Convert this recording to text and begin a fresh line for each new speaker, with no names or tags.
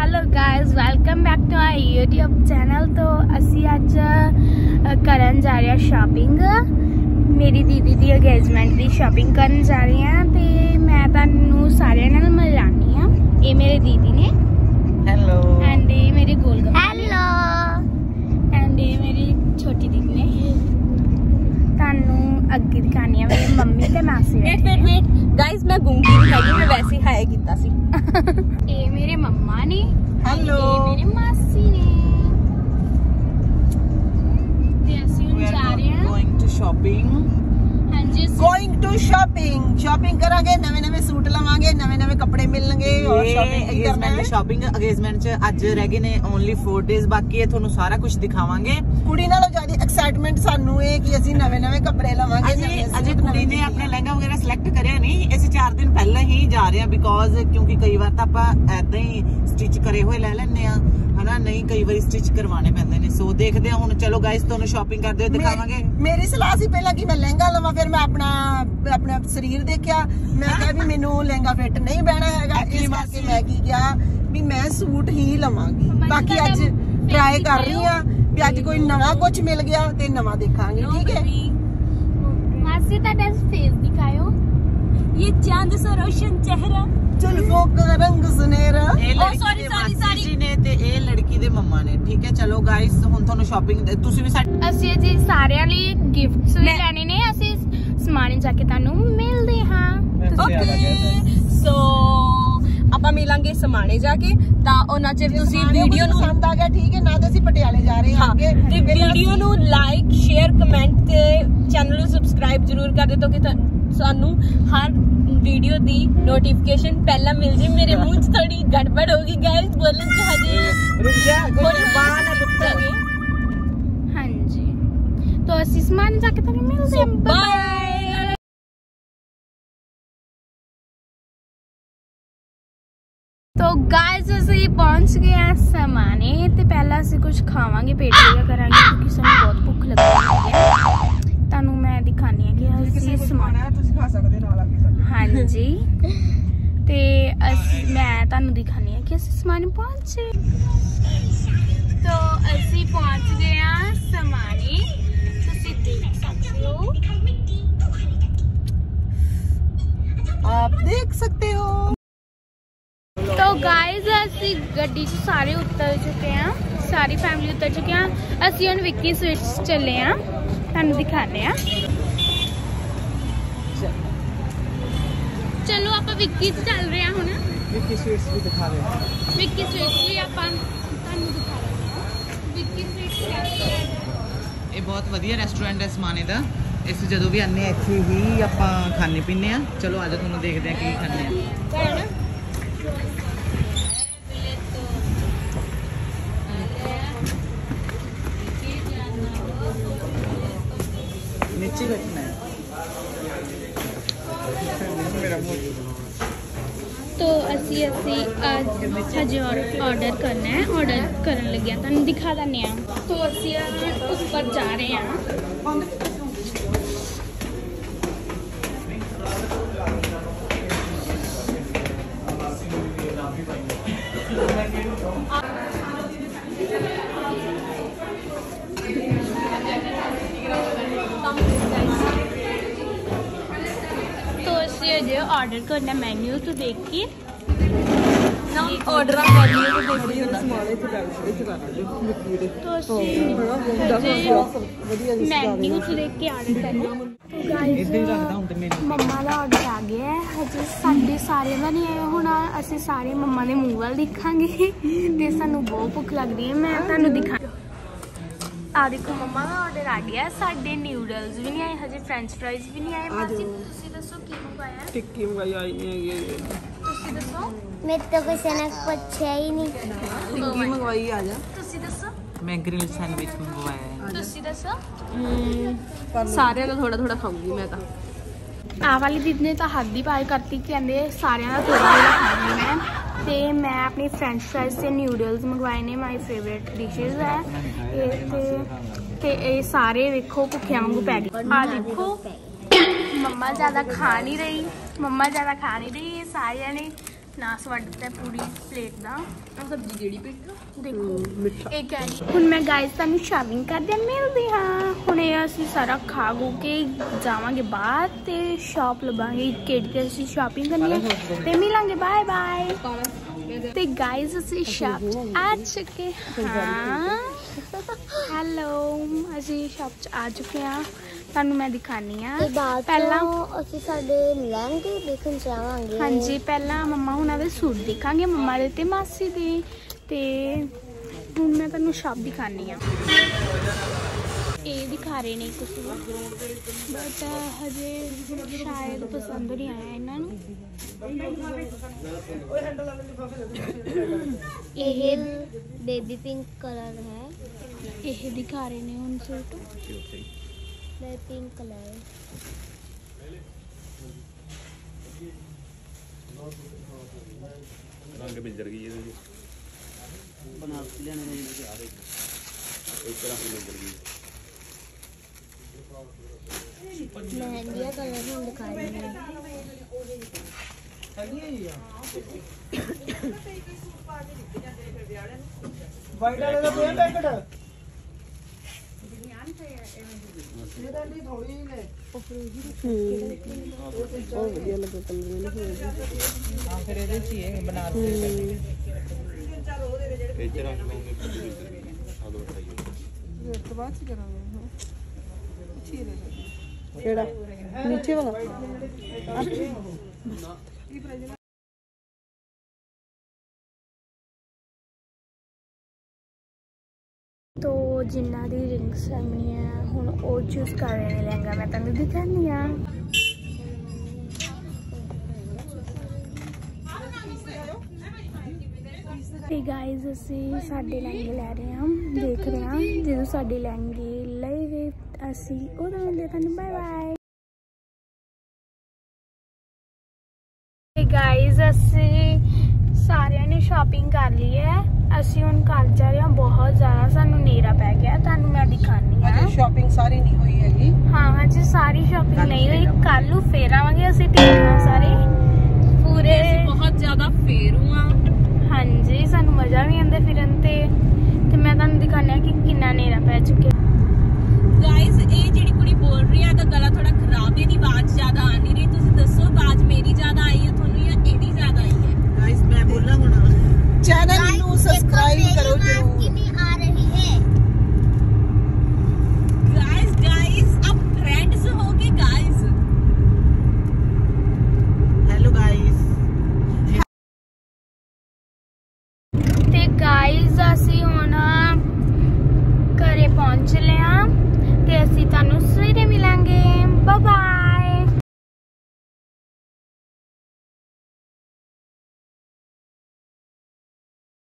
Hello guys welcome back to our YouTube channel ਤੋਂ ਅਸੀਂ ਅੱਜ ਕਰਨ ਜਾ ਰਹੇ ਹਾਂ ਸ਼ਾਪਿੰਗ ਮੇਰੀ ਦੀਦੀ ਦੀ ਅਗੇਜਮੈਂਟ ਦੀ ਸ਼ਾਪਿੰਗ ਕਰਨ ਜਾ ਰਹੇ ਹਾਂ ਤੇ ਮੈਂ ਤੁਹਾਨੂੰ ਸਾਰਿਆਂ ਨਾਲ ਮਿਲਾਨੀ ਆ ਇਹ ਮੇਰੇ ਦੀਦੀ ਨੇ
ਹੈਲੋ
ਐਂਡ ਇਹ ਮੇਰੇ ਗੋਲਗੱਪੇ ਹੈਲੋ ਐਂਡ ਇਹ ਮੇਰੀ ਛੋਟੀ ਦੀਦੀ ਨੇ ਤੁਹਾਨੂੰ ਅੱਗੇ ਦਿਖਾਣੀ ਆ ਮੇਰੀ ਮੰਮੀ ਤੇ ਮਾਸੀ
ਵੇਟ ਵੇਟ ਵੇਟ ਗਾਇਸ ਮੈਂ ਗੁੰਗੀ ਨਹੀਂ ਹੈਗੀ ਮੈਂ ਵੈਸੇ ਹੀ ਹਾਏ ਕੀਤਾ ਸੀ।
ਇਹ ਮੇਰੇ ਮੰਮਾ ਨੇ।
ਹੈਲੋ
ਇਹ ਮੇਰੇ ਮਾਸੀ ਨੇ ਤੇ ਅਸੀਂ ਹੁਣ ਜਾ ਰਹੇ ਹਾਂ
ਗੋਇੰਗ ਟੂ ਸ਼ਾਪਿੰਗ
ਹਾਂਜੀ ਅਸੀਂ
ਗੋਇੰਗ ਟੂ ਸ਼ਾਪਿੰਗ ਕਰਾਂਗੇ ਨਵੇਂ ਨਵੇਂ ਸੂਟ ਲਵਾਂਗੇ ਨਵੇਂ ਨਵੇਂ ਕੱਪੜੇ ਮਿਲਣਗੇ ਔਰ ਸ਼ਾਪਿੰਗ ਕਰਨਾ ਹੈ
ਸ਼ਾਪਿੰਗ ਅਗੇਜਮੈਂਟ ਚ ਅੱਜ ਰਹਿ ਗਏ ਨੇ ਓਨਲੀ 4 ਡੇਜ਼ ਬਾਕੀ ਹੈ ਤੁਹਾਨੂੰ ਸਾਰਾ ਕੁਝ ਦਿਖਾਵਾਂਗੇ।
ਕੁੜੀ ਨਾਲੋਂ ਜ਼ਿਆਦਾ ਐਕਸਾਈਟਮੈਂਟ ਸਾਨੂੰ ਇਹ ਕਿ ਅਸੀਂ ਨਵੇਂ ਨਵੇਂ ਕੱਪੜੇ ਲਵਾਂਗੇ ਨਵੇਂ
ਅਜੇ ਕੁੜੀ ਨੇ ਆਪਣਾ ਲਹਿੰਗਾ ਵਗੈਰਾ ਸਿਲੈਕਟ ਕਰਿਆ ਨਹੀਂ ਅਸੀਂ 4 ਦਿਨ ਪਹਿਲਾਂ ਹੀ ਜਾ ਰਹੇ ਹਾਂ ਬਿਕੋਜ਼ ਕਿਉਂਕਿ ਕਈ ਵਾਰ ਤਾਂ ਆਪਾਂ ਐਦਾਂ ਹੀ ਸਟਿਚ ਕਰੇ ਹੋਏ ਲੈ ਲੈਂਦੇ ਆ ਹਨਾ ਨਹੀਂ ਕਈ ਵਾਰੀ ਸਟਿਚ ਕਰਵਾਉਣੇ ਪੈਂਦੇ ਨੇ। ਸੋ ਦੇਖਦੇ ਹਾਂ ਹੁਣ ਚਲੋ ਗਾਇਸ ਤੁਹਾਨੂੰ ਸ਼ਾਪਿੰਗ ਕਰਦੇ ਹੋਏ ਦਿਖਾਵਾਂਗੇ।
ਮੇਰੀ ਸਲਾਹ ਸੀ ਪਹਿਲਾਂ ਕਿ ਮੈਂ ਲਹਿੰਗਾ ਲਵਾਂ ਫਿਰ ਮੈਂ ਆਪਣਾ ਆਪਣਾ ਸਰੀਰ ਦੇਖਿਆ। ਮੈਂ ਕਿਹਾ ਵੀ ਮੈਨੂੰ ਲਹਿੰਗਾ ਫਿੱਟ ਨਹੀਂ ਬਹਿਣਾ ਹੈਗਾ। ਇਸ ਕਰਕੇ ਮੈਂ ਕੀ ਕਿਹਾ ਵੀ ਮੈਂ ਸੂਟ ਹੀ ਲਵਾਂਗੀ। ਬਾਕੀ ਅੱਜ ਟਰਾਈ ਕਰ ਰਹੀ ਆ ਵੀ ਅੱਜ ਕੋਈ ਨਵਾਂ ਕੁਝ ਮਿਲ ਗਿਆ ਤੇ ਨਵਾਂ ਦੇਖਾਂਗੇ ਠੀਕ ਹੈ?
ਮਾਸੀ ਤੁਹਾਡਾ ਫੇਸ ਦਿਖਾਓ
ਇਹ ਚੰਦ ਸੋ ਚਿਹਰਾ।
ਜ਼ੁਲਫੋਂ ਦਾ ਰੰਗ ਸੁਨਹਿਰਾ
ਇਹ ਲੜਕੀ
sorry,
ਦੇ
sorry,
ਮਾਸੀ
sorry.
ਜੀ ਨੇ ਤੇ ਇਹ ਲੜਕੀ ਦੇ ਮੰਮਾ ਨੇ ਠੀਕ ਹੈ ਚਲੋ ਗਾਇਸ ਹੁਣ ਤੁਹਾਨੂੰ ਸ਼ਾਪਿੰਗ ਤੁਸੀਂ ਵੀ ਸਾਡੇ
ਅਸੀਂ ਜੀ ਸਾਰਿਆਂ ਲਈ ਗਿਫਟਸ ਵੀ ਲੈਣੇ ਨੇ ਅਸੀਂ ਸਮਾਨੇ ਜਾ ਕੇ ਤੁਹਾਨੂੰ ਮਿਲਦੇ ਹਾਂ
ਓਕੇ ਸੋ ਆਪਾਂ ਮਿਲਾਂਗੇ ਸਮਾਣੇ ਜਾ ਕੇ ਤਾਂ ਉਹਨਾਂ ਚਿਰ ਤੁਸੀਂ ਵੀਡੀਓ ਨੂੰ
ਪਸੰਦ ਆ ਗਿਆ ਠੀਕ ਹੈ ਨਾ ਤਾਂ ਅਸੀਂ ਪਟਿਆਲੇ ਜਾ ਰਹੇ ਹਾਂ
ਹਾਂ
ਅੱਗੇ
ਤੇ ਵੀਡੀਓ ਨੂੰ ਲਾਈਕ ਸ਼ੇਅਰ ਕਮੈਂਟ ਤੇ ਚੈਨਲ ਨੂੰ ਸਬਸਕ੍ਰਾਈਬ ਜਰੂਰ ਕਰ ਦਿਓ ਕਿ ਤੁਹਾਨੂੰ- ਸਾਨੂੰ ਹਰ ਵੀਡੀਓ ਦੀ ਨੋਟੀਫਿਕੇਸ਼ਨ ਪਹਿਲਾਂ ਮਿਲ ਜੇ। ਮੇਰੇ ਮੂੰਹ 'ਚ ਥੋੜੀ ਗੜਬੜ ਹੋ ਗਈ ਗਾਇਸ ਬੋਲਣ 'ਚ ਹਜੇ
ਰੁਕ ਜਾ
ਥੋੜੀ ਜ਼ਬਾਨ ਹੈ ਪੁੱਤਰ
ਹਾਂਜੀ। ਤਾਂ ਅਸੀਂ ਸਮਾਨੇ ਜਾ ਕੇ ਤੁਹਾਨੂੰ ਮਿਲਦੇ ਹਾਂ।
ਬਾਏ
ਤੋ ਗਾਇਸ ਅਸੀਂ ਪਹੁੰਚ ਗਏ ਹਾਂ ਸਮਾਨੇ ਤੇ ਪਹਿਲਾਂ ਅਸੀਂ ਕੁਝ ਖਾਵਾਂਗੇ ਪੇਟ ਪੂਜਾ ਕਰਾਂਗੇ ਕਿਉਂਕਿ ਸਾਨੂੰ ਬਹੁਤ ਭੁੱਖ ਲੱਗੀ ਹੈ। ਤੁਹਾਨੂੰ ਮੈਂ ਦਿਖਾਣੀ ਹੈ ਕਿ ਅਸੀਂ ਸਮਾਨ
ਤੁਸੀਂ ਖਾ ਸਕਦੇ ਨਾਲ ਆ ਕੇ ਸਾਡੇ
ਹਾਂਜੀ। ਤੇ ਅਸੀਂ ਮੈਂ ਤੁਹਾਨੂੰ ਦਿਖਾਣੀ ਹੈ ਕਿ ਅਸੀਂ ਸਮਾਨੇ ਪਹੁੰਚੇ। ਤੋ ਅਸੀਂ ਪਹੁੰਚ ਗਏ ਹਾਂ ਸਮਾਨੇ। ਤੁਸੀਂ ਦੇਖ ਸਕਦੇ ਹੋ।
ਆਪ ਦੇਖ ਸਕਦੇ ਹੋ।
ਤੋ ਗਾਇਜ਼ ਅਸੀਂ ਗੱਡੀ 'ਚ ਸਾਰੇ ਉਤਰ ਚੁੱਕੇ ਹਾਂ। ਸਾਰੀ ਫੈਮਿਲੀ ਉਤਰ ਚੁੱਕੇ ਹਾਂ। ਅਸੀਂ ਹੁਣ ਵਿੱਕੀ ਸਵਿਟਸ ਚੱਲੇ ਹਾਂ। ਤੁਹਾਨੂੰ ਦਿਖਾਣੇ ਆ ਚਲੋ ਆਪਾਂ ਵਿੱਕੀ 'ਚ ਚੱਲ ਰਹੇ ਹਾਂ ਹੁਣ
ਵਿੱਕੀ ਸਵੀਟਸ ਵੀ ਦਿਖਾ ਰਹੇ
ਵਿੱਕੀ ਸਵਿਟਸ ਲਈ ਆਪਾਂ ਤੁਹਾਨੂੰ ਦਿਖਾ ਰਹੇ ਹਾਂ ਵਿੱਕੀ ਸਵਿਟਸ ਰੈਸਟੋਰੈਂਟ
ਇਹ ਬਹੁਤ ਵਧੀਆ ਰੈਸਟੋਰੈਂਟ ਹੈ ਸਮਾਨੇ ਦਾ ਇਸ ਜਦੋਂ ਵੀ ਆਨੇ ਇੱਥੇ ਹੀ ਆਪਾਂ ਖਾਣੇ ਪੀਣੇ ਆ ਚਲੋ ਅੱਜ ਤੁਹਾਨੂੰ ਦੇਖਦੇ ਆ ਕੀ ਖਾਣੇ ਆ ਨੀਚੇ ਬੈਠਣਾ ਹੈ ਮੇਰਾ ਮੂੰਹ
ਤੋ ਅਸੀਂ ਅਸੀਂ ਅੱਜ ਹਜੇ ਆਰਡਰ ਕਰਨਾ ਹੈ ਆਰਡਰ ਕਰਨ ਲੱਗਿਆ ਤੁਹਾਨੂੰ ਦਿਖਾ ਦਿੰਦੇ ਆ ਤੋ ਅਸੀਂ ਅੱਜ ਉੱਪਰ ਜਾ ਰਹੇ ਹਾਂ ਤੋ ਅਸੀਂ ਆਰਡਰ ਕਰਨਾ ਮੈਨੂ ਤੋਂ ਦੇਖ ਕੇ
ਨਾ ਆਰਡਰਾਂ ਕਰਨੀ ਹੈ ਤੇ ਦੇਖੀ
ਤੋ ਅਸੀਂ ਮੈਨੂ ਤੋਂ ਦੇਖ ਕੇ ਆਰਡਰ ਕਰਨਾ।
ਇਦਾਂ ਹੀ ਲੱਗਦਾ ਹੁਣ ਤੇ ਮੈਨੂੰ
ਮੰਮਾ ਦਾ ਆਰਡਰ ਆ ਗਿਆ ਹੈ ਹਜੇ ਸਾਡੇ ਸਾਰਿਆਂ ਦਾ ਨਹੀਂ ਆਇਆ ਹੁਣ ਅਸੀਂ ਸਾਰੇ ਮੰਮਾ ਦੇ ਮੂੰਹ ਵੱਲ ਦੇਖਾਂਗੇ ਤੇ ਸਾਨੂੰ ਬਹੁਤ ਭੁੱਖ ਲੱਗਦੀ ਹੈ ਮੈਂ ਤੁਹਾਨੂੰ ਦਿਖਾ ਆ ਦੇਖੋ ਮੰਮਾ ਦਾ ਆਰਡਰ ਆ ਗਿਆ। ਸਾਡੇ ਨਿਊਡਲਸ ਵੀ ਨਹੀਂ ਆਏ ਹਜੇ ਫ੍ਰੈਂਚ ਫ੍ਰਾਈਜ਼ ਵੀ ਨਹੀਂ ਆਏ। ਮਾਸੀ ਤੁਸੀਂ ਦੱਸੋ ਕੀ ਮੰਗਵਾਇਆ? ਹੈ?
ਟਿੱਕੀ ਮੰਗਾਈ ਆਈ ਨਹੀਂ ਹੈਗੀ
ਤੁਸੀਂ ਦੱਸੋ?
ਮੇਰੇ ਤੋਂ ਕਿਸੇ ਨੇ ਪੁੱਛਿਆ ਹੀ ਨਹੀਂ।
ਟਿੱਕੀ ਮੰਗਵਾਈ। ਆ ਜਾ।
ਤੁਸੀਂ ਦੱਸੋ?
ਮੈਂ ਗ੍ਰਿਲ ਸੈਂਡਵਿਚ ਮੰਗਵਾਇਆ ਹੈ।
ਤੁਸੀਂ ਦੱਸੋ?
ਸਾਰਿਆਂ ਦਾ ਥੋੜਾ ਥੋੜਾ ਖਾਊਂਗੀ ਮੈਂ ਤਾਂ।
ਆ ਵਾਲੀ ਦੀਦੀ ਨੇ ਤਾਂ ਹੱਦ ਹੀ ਪਾਰ ਕਰਤੀ ਕਹਿੰਦੇ ਸਾਰਿਆਂ ਦਾ ਥੋੜਾ ਥੋੜਾ ਖਾਣੀ ਮੈਂ। ਤੇ ਮੈਂ ਆਪਣੀ ਫ੍ਰੈਂਚ ਫ੍ਰਾਈਜ਼ ਤੇ ਨਿਊਡਲਸ ਮੰਗਵਾਏ ਨੇ ਮਾਈ ਫੇਵਰੇਟ ਡਿਸ਼ਸ ਹੈ। ਤੇ ਤੇ ਇਹ ਸਾਰੇ ਵੇਖੋ ਭੁੱਖਿਆਂ ਵਾਂਗੂ ਪੈ ਗਏ। ਆ ਦੇਖੋ, ਮੰਮਾ ਜ਼ਿਆਦਾ ਖਾ ਨਹੀਂ ਰਹੀ, ਮੰਮਾ ਜ਼ਿਆਦਾ ਖਾ ਨਹੀਂ ਰਹੀ, ਇਹ ਸਾਰਿਆਂ ਨੇ ਨਾਸ ਵੱਢਦਾ ਹੈ ਪੂਰੀ ਪਲੇਟ ਦਾ।
ਆ ਸਬਜ਼ੀ ਕਿਹੜੀ ਪੀਟ
ਦੇਖੋ ਇਹ ਕਹਿ ਰਹੀ ਹੁਣ ਮੈਂ ਗਾਇਸ ਤੁਹਾਨੂੰ ਸ਼ਾਪਿੰਗ ਕਰਦੇ ਮਿਲਦੇ ਹਾਂ। ਹੁਣ ਇਹ ਅਸੀਂ ਸਾਰਾ ਖਾ ਗੂ ਕੇ ਜਾਵਾਂਗੇ ਬਾਹਰ ਤੇ ਸ਼ਾਪ ਲਵਾਂਗੇ ਕਿਹੜੀ ਤੇ ਅਸੀਂ ਸ਼ਾਪਿੰਗ ਕਰਨੀ ਹੈ। ਤੇ ਮਿਲਾਂਗੇ ਬਾਏ ਬਾਏ ਤੇ ਗਾਇਸ ਅਸੀਂ ਸ਼ਾਪ ਆ ਚੁੱਕੇ ਹਾਂ। ਹੈਲੋ ਅਸੀਂ ਸ਼ਾਪ 'ਚ ਆ ਚੁੱਕੇ ਹਾਂ। ਤੁਹਾਨੂੰ ਮੈਂ ਦਿਖਾਨੀ ਆ। ਪਹਿਲਾਂ
ਅਸੀਂ ਸਾਡੇ ਲਹਿੰਗੇ ਦੇਖਣ ਜਾਵਾਂਗੇ।
ਹਾਂਜੀ ਪਹਿਲਾਂ ਮੰਮਾ ਹੁਣਾਂ ਦੇ ਸੂਟ ਦੇਖਾਂਗੇ ਮੰਮਾ ਦੇ ਤੇ ਮਾਸੀ ਦੇ। ਤੇ ਹੁਣ ਮੈਂ ਤੁਹਾਨੂੰ ਸ਼ਾਪ ਦਿਖਾਣੀ ਆ। ਇਹ ਦਿਖਾ ਰਹੇ ਨੇ ਕੁਝ ਬਟ ਹਜੇ ਸ਼ਾਇਦ ਪਸੰਦ ਨਹੀਂ ਆਇਆ ਇਹਨਾਂ ਨੂੰ।
ਇਹ ਬੇਬੀ ਪਿੰਕ ਕਲਰ ਹੈ।
ਇਹ ਦਿਖਾ ਰਹੇ ਨੇ ਹੁਣ ਸੂਟ।
ਬੇਬੀ ਪਿੰਕ ਕਲਰ
ਰੰਗ ਮਿੰਜਰ ਗਈ ਇਹਦੇ ਵਿੱਚ
ਬਨਾਰਸੀ ਲੈਣੇ ਨੇ ਜਿਹੜੇ ਆ ਰਹੇ
ਇੱਕ ਰੰਗ ਮਿੰਜਰ ਗਈ
ਮਹਿੰਦੀਆ ਕਲਰ ਹੁਣ ਦਿਖਾ ਰਹੇ ਨੇ
ਵਾਈਟ ਵਾਲੇ ਦਾ ਪਿਆ ਪੈਕਟ ਇਹਦਾ ਨਹੀਂ ਥੋੜੀ ਨੇ ਹਾਂ। ਫਿਰ ਇਹਦੇ ਚ ਹੀ ਹੈ ਬਨਾਰਸੀ
ਇੱਕ ਰੰਗ ਲਾਉਂਗੇ ਪੂਰੀ ਮਿੰਜਰ ਗਈ ਆ ਦੋ ਟਰਾਈ
ਫਿਰ ਤੋਂ ਬਾਅਦ ਚ ਕਰਾਂਗੇ ਹਾਂ ਅੱਛੀ ਰਹੇਗੀ ਕਿਹੜਾ? ਨੀਚੇ ਵਾਲਾ?
ਤੋ ਜਿਨ੍ਹਾਂ ਦੀ ਰਿੰਗ ਸੈਮਨੀ ਹੈ ਹੁਣ ਉਹ ਚੂਜ਼ ਕਰ ਰਹੇ ਨੇ ਲਹਿੰਗਾ। ਮੈਂ ਤੁਹਾਨੂੰ ਦਿਖਾਣੀ ਆ ਤੇ ਗਾਇਜ਼ ਅਸੀਂ ਸਾਡੇ ਲਹਿੰਗੇ ਲੈ ਰਹੇ ਹਾਂ। ਦੇਖ ਰਹੇ ਹਾਂ ਜਦੋਂ ਸਾਡੇ ਲਹਿੰਗੇ ਲਏ ਗਏ, ਅਸੀਂ ਉਦੋਂ ਮਿਲਦੇ ਤੁਹਾਨੂੰ। ਬਾਏ ਬਾਏ ਤੇ ਗਾਇਜ਼ ਅਸੀਂ ਸਾਰਿਆਂ ਨੇ ਸ਼ਾਪਿੰਗ ਕਰ ਲਈ ਹੈ। ਅਸੀਂ ਹੁਣ ਘਰ ਜਾ ਰਹੇ ਹਾਂ ਬਹੁਤ ਜ਼ਿਆਦਾ ਸਾਨੂੰ ਨੇਰਾ ਪੈ ਗਿਆ। ਤੁਹਾਨੂੰ ਮੈਂ ਦਿਖਾਣੀ ਆ
ਅਜੇ ਸ਼ਾਪਿੰਗ ਸਾਰੀ ਨਹੀਂ ਹੋਈ ਹੈਗੀ।
ਹਾਂ ਹਜੇ ਸਾਰੀ ਸ਼ਾਪਿੰਗ ਨਹੀਂ ਹੋਈ। ਕੱਲ ਨੂੰ ਫੇਰ ਆਵਾਂਗੇ ਅਸੀਂ ਟੀਮਾਂ ਸਾਰੇ। ਪੂਰੇ
ਬਹੁਤ ਜ਼ਿਆਦਾ ਫੇਰੂ ਆ।
ਹਾਂਜੀ ਸਾਨੂੰ ਮਜ਼ਾ ਵੀ ਆਉਂਦਾ ਫਿਰਨ ਤੇ। ਤੇ ਮੈਂ ਤੁਹਾਨੂੰ ਦਿਖਾਣਾ ਕਿ ਕਿੰਨਾ ਨੇਰਾ ਪੈ ਚੁੱਕਿਆ।
ਗਾਇਸ ਇਹ ਜਿਹੜੀ ਕੁੜੀ ਬੋਲ ਰਹੀ ਤਾਂ ਗਲਾ ਥੋੜਾ ਖਰਾਬ ਹੈ ਦੀ ਆਵਾਜ਼ ਜ਼ਿਆਦਾ ਆ ਨਹੀਂ ਰਹੀ। ਤੁਸੀਂ ਦੱਸੋ ਆਵਾਜ਼ ਮੇਰੀ ਜ਼ਿਆਦਾ ਆਈ ਹੈ ਤੁਹਾਨੂੰ ਜਾਂ ਇਹਦੀ ਜ਼ਿਆਦਾ ਆਈ
ਪਹੁੰਚ ਲਿਆ ਤੇ ਅਸੀਂ ਤੁਹਾਨੂੰ ਸਵੇਰੇ ਮਿਲਾਂਗੇ। ਬਾਏ